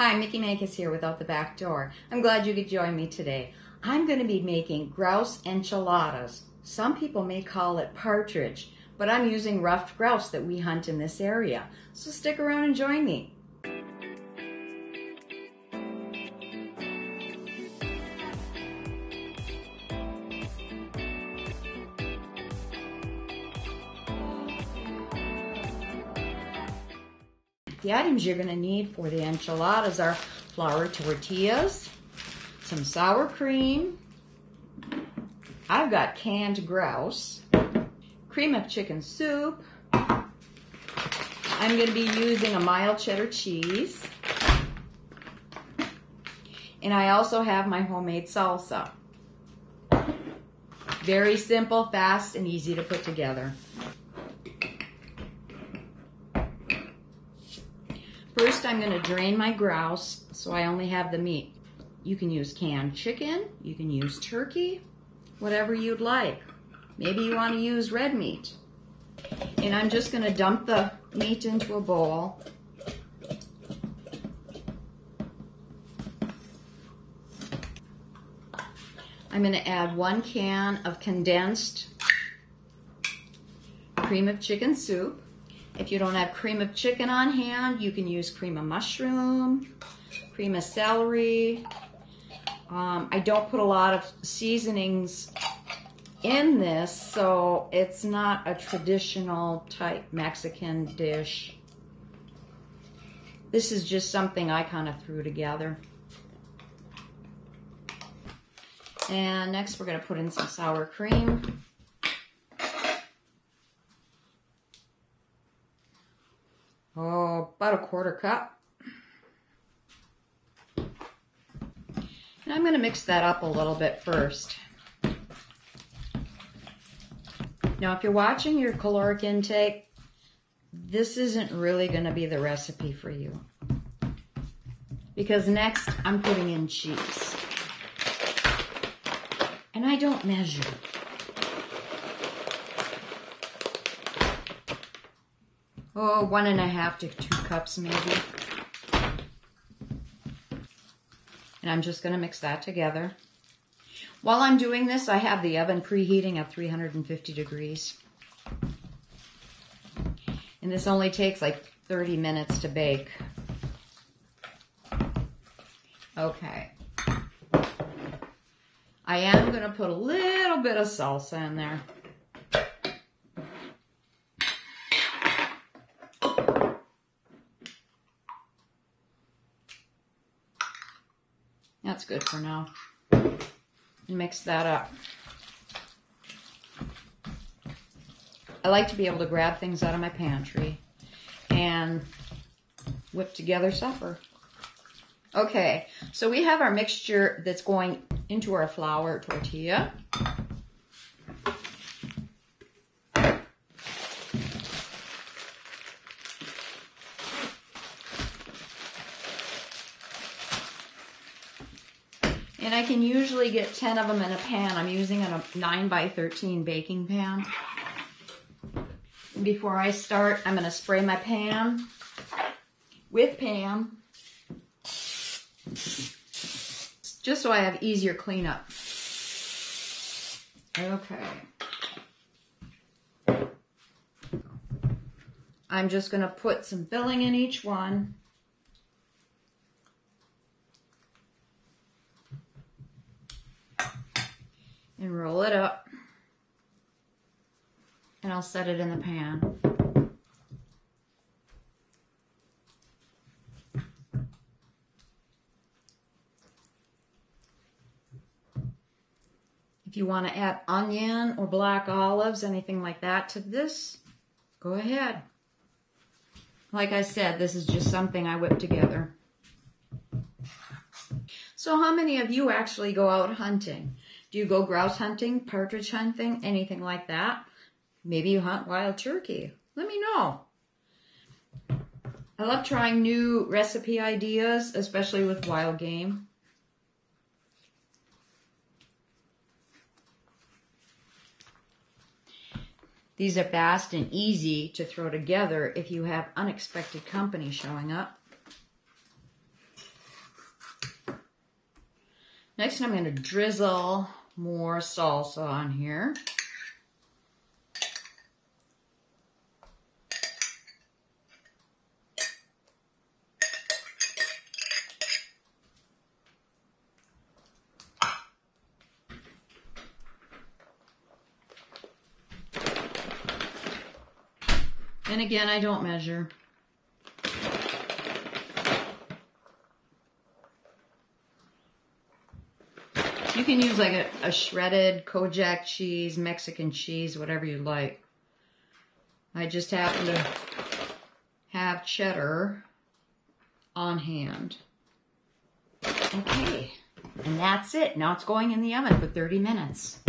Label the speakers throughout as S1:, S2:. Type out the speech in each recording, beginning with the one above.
S1: Hi, Mickey Mankis here with Out the Back Door. I'm glad you could join me today. I'm going to be making grouse enchiladas. Some people may call it partridge, but I'm using ruffed grouse that we hunt in this area. So stick around and join me. The items you're going to need for the enchiladas are flour tortillas, some sour cream, I've got canned grouse, cream of chicken soup, I'm going to be using a mild cheddar cheese, and I also have my homemade salsa. Very simple, fast, and easy to put together. First, I'm going to drain my grouse so I only have the meat. You can use canned chicken, you can use turkey, whatever you'd like. Maybe you want to use red meat. And I'm just going to dump the meat into a bowl. I'm going to add one can of condensed cream of chicken soup. If you don't have cream of chicken on hand, you can use cream of mushroom, cream of celery. Um, I don't put a lot of seasonings in this, so it's not a traditional type Mexican dish. This is just something I kind of threw together. And next we're going to put in some sour cream. Oh, about a quarter cup. And I'm going to mix that up a little bit first. Now, if you're watching your caloric intake, this isn't really going to be the recipe for you. Because next, I'm putting in cheese. And I don't measure. oh, one and a half to two cups maybe. And I'm just going to mix that together. While I'm doing this, I have the oven preheating at 350 degrees. And this only takes like 30 minutes to bake. Okay. I am going to put a little bit of salsa in there. That's good for now. Mix that up. I like to be able to grab things out of my pantry and whip together supper. Okay, so we have our mixture that's going into our flour tortilla. And I can usually get 10 of them in a pan. I'm using a 9 by 13 baking pan. Before I start, I'm going to spray my pan with Pam. Just so I have easier cleanup. Okay. I'm just going to put some filling in each one. And roll it up. And I'll set it in the pan. If you want to add onion or black olives, anything like that to this, go ahead. Like I said, this is just something I whipped together. So how many of you actually go out hunting? Do you go grouse hunting, partridge hunting, anything like that? Maybe you hunt wild turkey. Let me know. I love trying new recipe ideas, especially with wild game. These are fast and easy to throw together if you have unexpected company showing up. Next, I'm going to drizzle more salsa on here. And again, I don't measure. You can use like a, a shredded Co-Jack cheese, Mexican cheese, whatever you like. I just happen to have cheddar on hand. Okay, and that's it. Now it's going in the oven for 30 minutes.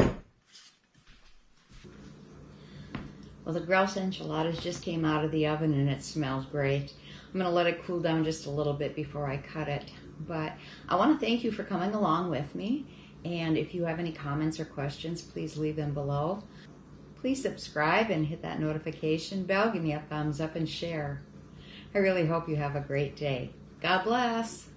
S1: Well, the grouse enchiladas just came out of the oven and it smells great. I'm going to let it cool down just a little bit before I cut it. But I want to thank you for coming along with me. And if you have any comments or questions, please leave them below. Please subscribe and hit that notification bell. Give me a thumbs up and share. I really hope you have a great day. God bless.